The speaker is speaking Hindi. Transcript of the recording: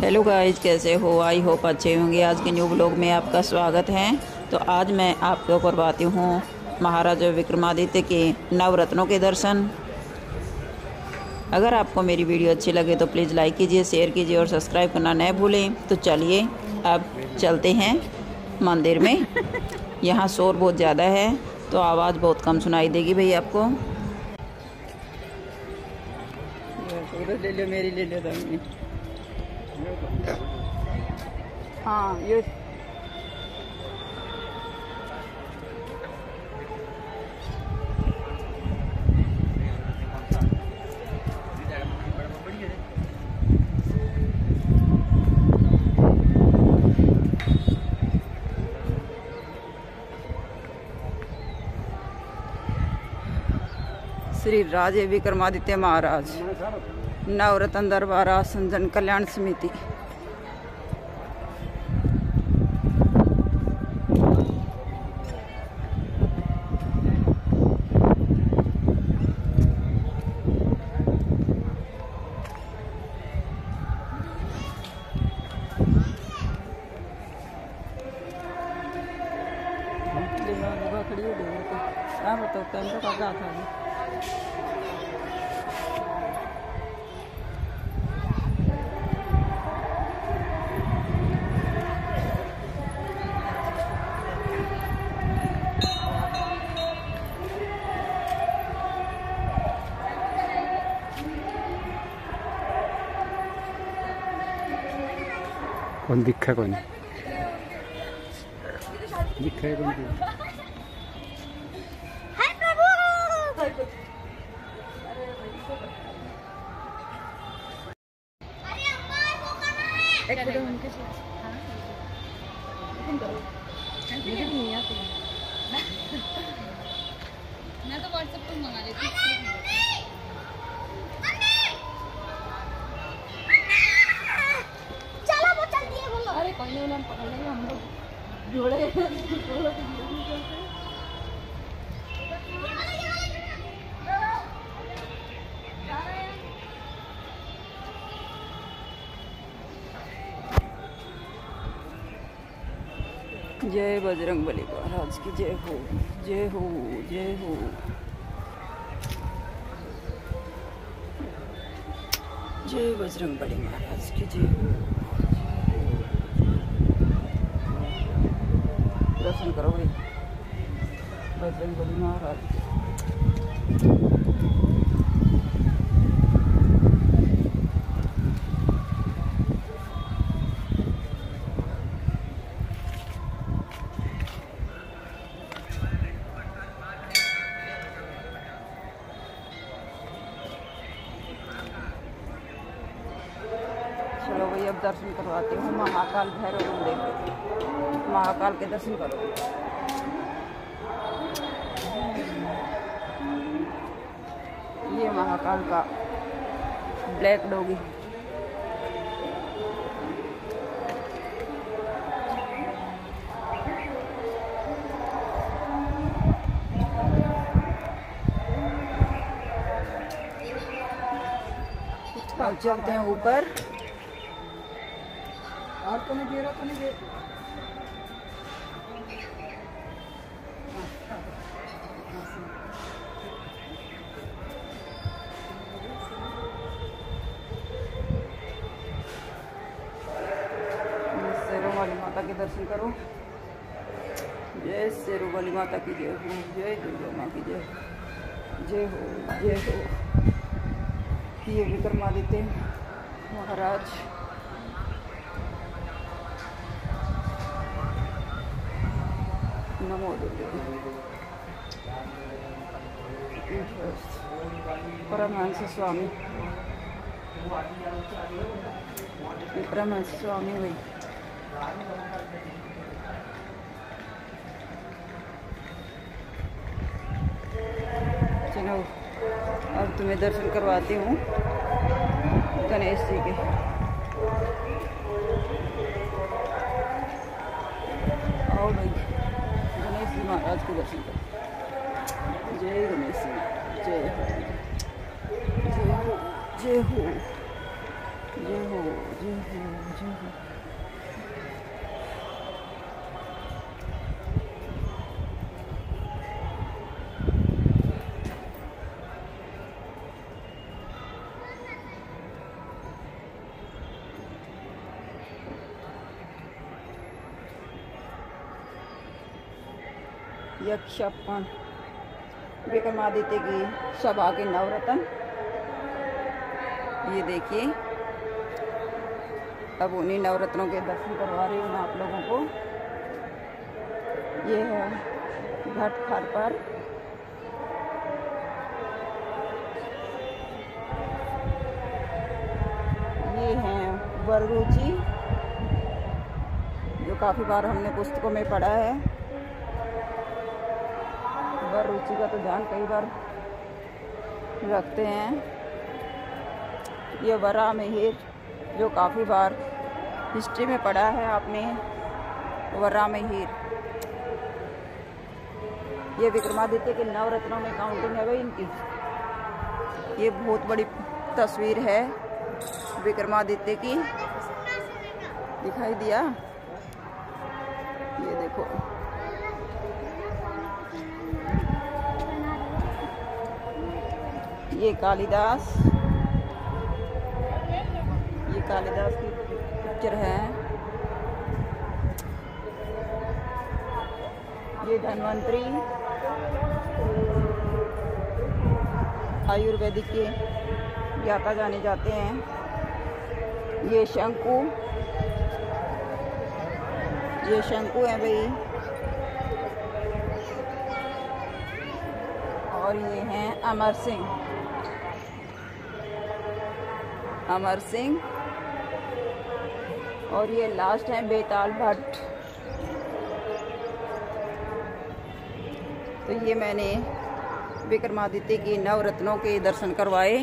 हेलो गाइज़ कैसे हो? आई होप अच्छे होंगे। आज के न्यू ब्लॉग में आपका स्वागत है। तो आज मैं आपको करवाती हूँ महाराजा विक्रमादित्य के नवरत्नों के दर्शन। अगर आपको मेरी वीडियो अच्छी लगे तो प्लीज़ लाइक कीजिए शेयर कीजिए और सब्सक्राइब करना न भूलें। तो चलिए अब चलते हैं मंदिर में। यहाँ शोर बहुत ज़्यादा है तो आवाज़ बहुत कम सुनाई देगी भैया आपको। ले लो मेरी ले लो हाँ ये श्री राजे विक्रमादित्य महाराज, नवरत्न दरबार आसन कल्याण समिति। खड़ी हो गई तो का था? कौन दिखा कौन दिखा है कौन एक वीडियो उनके साथ। हाँ? मुझे भी नहीं आती। मैं तो व्हाट्सएप पर मंगा लेती हूँ। अरे कोई नहीं उन्होंने पकड़ लेंगे हम लोग। जोड़े जय बजरंग बली महाराज की जय हो जय हो जय हो। जय बजरंग बली महाराज की जय हो। दर्शन करो भाई। बजरंग बली महाराज। अब दर्शन करवाती हूँ। महाकाल भैरव मंदिर के। महाकाल के दर्शन करो। ये महाकाल का ब्लैक डोगी चलते हैं ऊपर। और तो नहीं तो नहीं माता के दर्शन करो। जय शेरों वाली माता की जय हो, जय दुर्गा माँ की जय जय हो जय हो। ये विक्रमादित्य महाराज। दुर्गे परमहंस स्वामी परमहंस स्वामी वही चलो, अब तुम्हें दर्शन करवाती हूँ, गणेश जी के आओ भाई गणेश जी महाराज के दर्शन करो जय गणेश जी जय जय हो जय हो जय हो जय हो यक्षपन विक्रमादित्य की सभा के नवरत्न। ये देखिए, अब उन्हीं नवरत्नों के दर्शन करवा रही हूँ आप लोगों को। ये है घट खर पर। ये हैं वरुचि जो काफ़ी बार हमने पुस्तकों में पढ़ा है। वररुचि का तो ध्यान कई बार रखते हैं। ये वरा मिहिर, जो काफ़ी बार हिस्ट्री में पढ़ा है आपने, वरा मिहिर। ये विक्रमादित्य के नवरत्नों में काउंटिंग है भाई इनकी। ये बहुत बड़ी तस्वीर है विक्रमादित्य की। दिखाई दिया? ये देखो। ये कालिदास। ये कालिदास की पिक्चर है। ये धन्वंतरी। आयुर्वेदिक के ज्ञाता जाने जाते हैं। ये शंकु। ये शंकु है भाई। और ये हैं अमर सिंह। अमर सिंह। और ये लास्ट है बेताल भट्ट। तो ये मैंने विक्रमादित्य की नवरत्नों के दर्शन करवाए।